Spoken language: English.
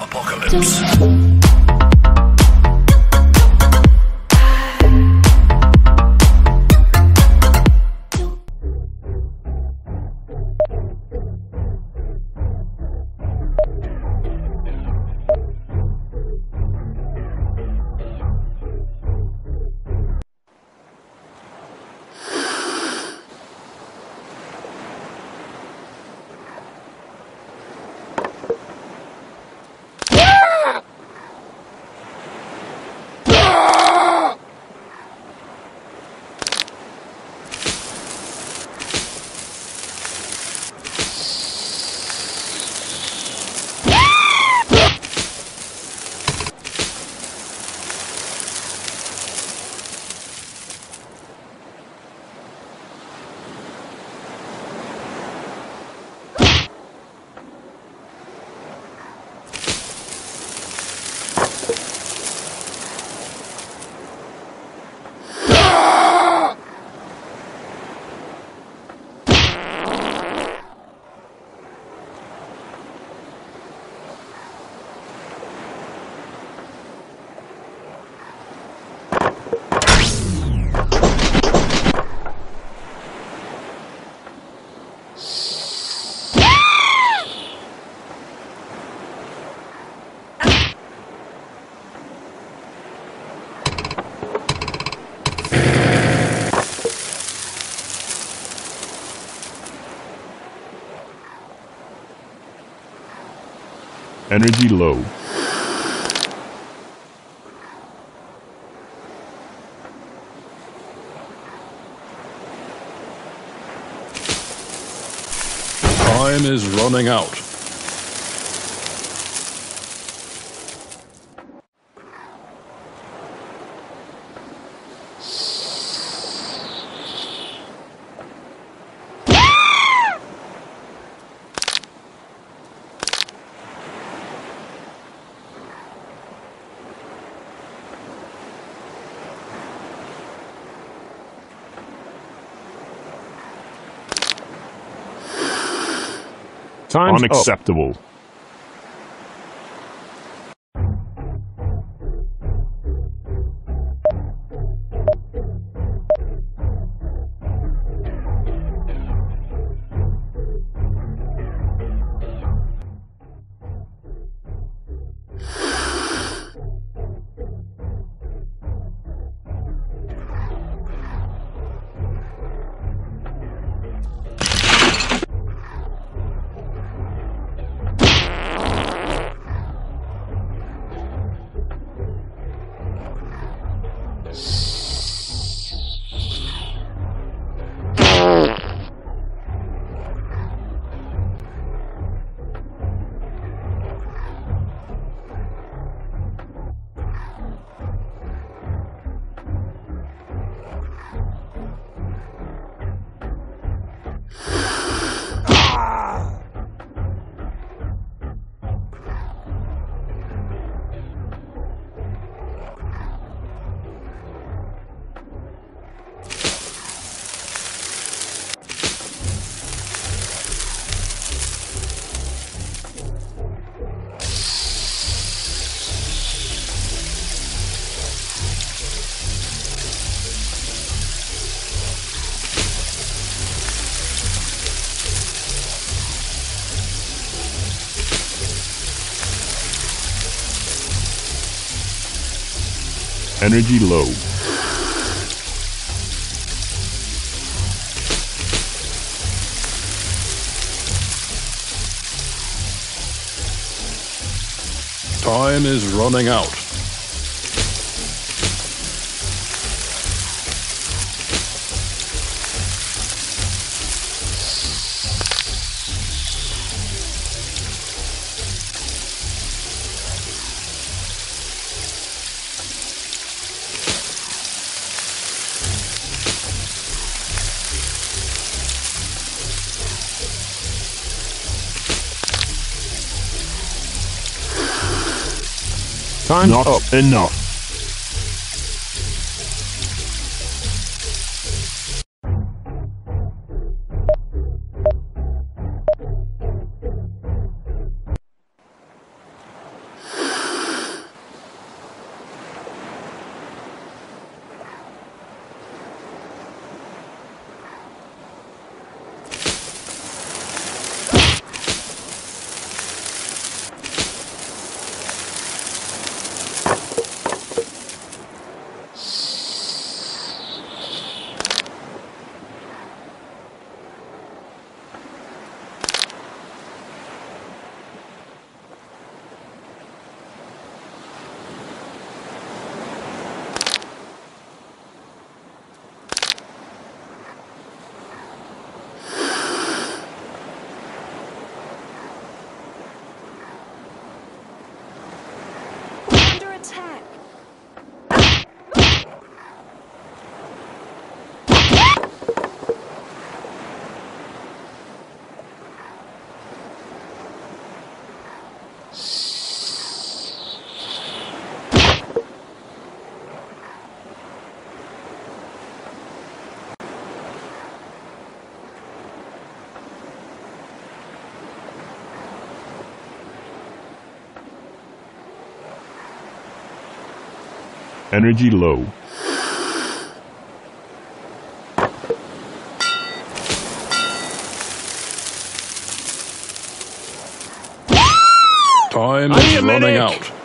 Apocalypse. Energy low. Time is running out. Time's Unacceptable. Energy low. Time is running out. Time's Not up. enough. Energy low. Time is running out.